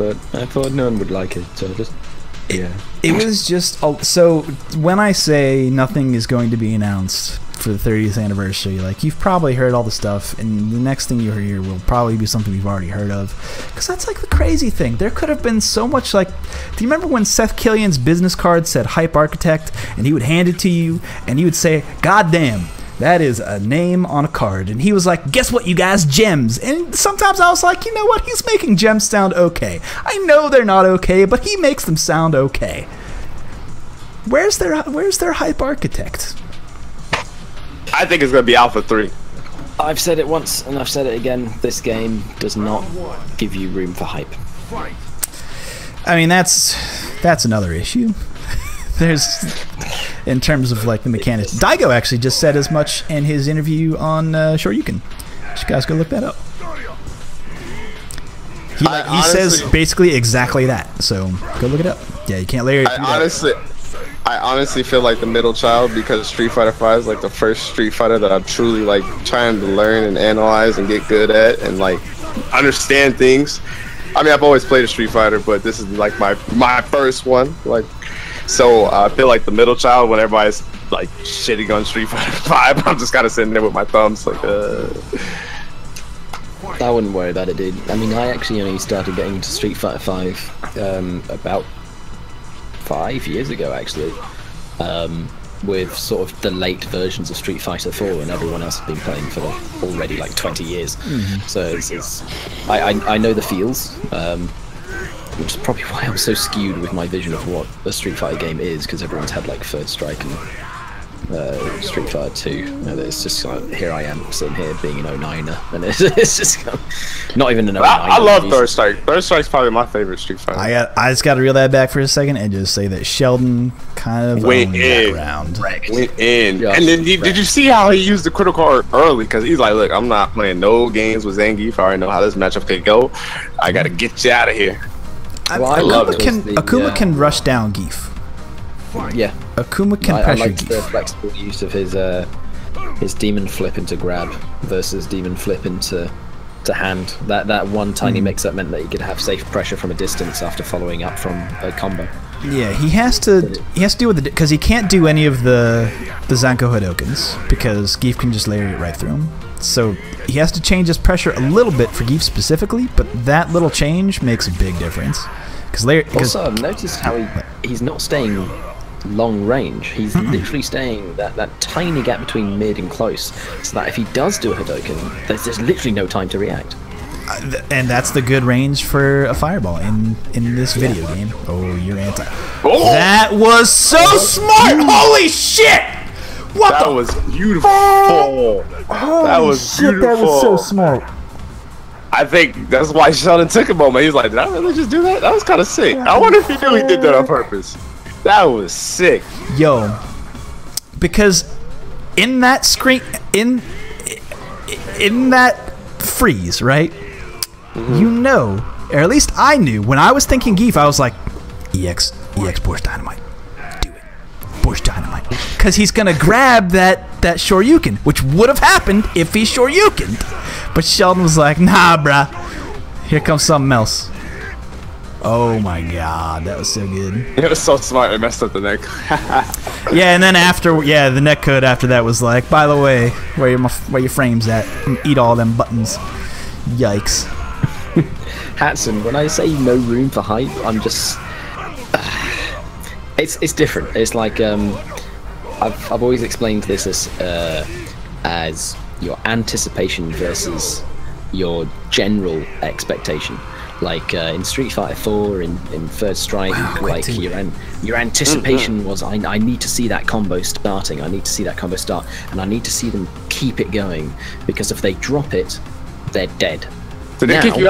but I thought no one would like it, so just yeah. It was just oh, so when I say nothing is going to be announced for the 30th anniversary, like you've probably heard all the stuff, and the next thing you hear will probably be something you've already heard of. Because that's like the crazy thing. There could have been so much like. Do you remember when Seth Killian's business card said Hype Architect, and he would hand it to you, and he would say, "God damn." That is a name on a card. And he was like, Guess what, you guys? Gems. And sometimes I was like, You know what? He's making gems sound okay. I know they're not okay, but he makes them sound okay. Where's their Where's their hype architect? I think it's gonna be Alpha Three. I've said it once and I've said it again. This game does not give you room for hype. I mean, that's that's another issue. There's, in terms of like the mechanics. Daigo actually just said as much in his interview on uh, Shoryuken. You guys go look that up. He, I he honestly- says basically exactly that. So go look it up. Yeah, you can't layer it. I honestly, I honestly feel like the middle child because Street Fighter Five is like the first Street Fighter that I'm truly like trying to learn and analyze and get good at and like understand things. I mean, I've always played a Street Fighter, but this is like my my first one. Like, so uh, I feel like the middle child when everybody's like shitting on Street Fighter Five, I'm just kind of sitting there with my thumbs like, uh. I wouldn't worry about it, dude. I mean, I actually only started getting into Street Fighter Five um, about five years ago, actually, um, with sort of the late versions of Street Fighter Four, and everyone else has been playing for already like 20 years. So it's, it's I, I I know the feels. Um, which is probably why I'm so skewed with my vision of what a Street Fighter game is, because everyone's had like Third Strike and uh, Street Fighter 2. And it's just like, here I am sitting here being an 09er, and it's, it's just kind of- not even an 09er. I, I love Third Strike. Third Strike's probably my favorite Street Fighter. I got, I just got to reel that back for a second and just say that Sheldon kind of Went owned in. that round. went in. Yeah, and then you, did you see how he used the critical art early? Because he's like, look, I'm not playing no games with Zangief. I already know how this matchup could go. I got to get you out of here. Well, I Akuma it. can The, Akuma uh, can rush down Gief. Yeah, Akuma can I, I pressure liked the flexible use of his uh, his demon flip into grab versus demon flip into to hand. That that one tiny Hmm. mix up meant that he could have safe pressure from a distance after following up from a combo. Yeah, he has to he has to deal with it because he can't do any of the the Zanku Hadokens because Gief can just lariat right through him. So he has to change his pressure a little bit for Gief specifically, but that little change makes a big difference. Because layer because Also, I've noticed how he he's not staying long range. He's hmm. literally staying that, that tiny gap between mid and close, so that if he does do a Hadoken, there's, there's literally no time to react. and that's the good range for a fireball in in this video game. Oh, you're anti. Oh, That was so oh, smart! Holy shit! What that the was beautiful. that was beautiful. smart. I think that's why Sheldon took a moment. He was like, did I really just do that? That was kind of sick. I wonder if he knew he did that on purpose. That was sick. Yo, because in that screen, in in that freeze, right? Mm-hmm. You know, or at least I knew when I was thinking Gief, I was like, EX, EX Borscht Dynamite, do it, Borscht Dynamite, because he's gonna grab that that Shoryuken, which would have happened if he Shoryuken. But Sheldon was like, Nah, bruh, here comes something else. Oh my god, that was so good. It was so smart. I messed up the neck. Yeah, and then after, yeah, the neck code after that was like, by the way, where your where your frames at? Eat all them buttons. Yikes. Hatson, when I say no room for hype, I'm just. it's it's different. It's like um, I've I've always explained this as uh, as your anticipation versus your general expectation. Like uh, in Street Fighter 4, in, in Third Strike, quick like your an, your anticipation was I, I need to see that combo starting. I need to see that combo start, and I need to see them keep it going because if they drop it, they're dead. Did they Now- kick you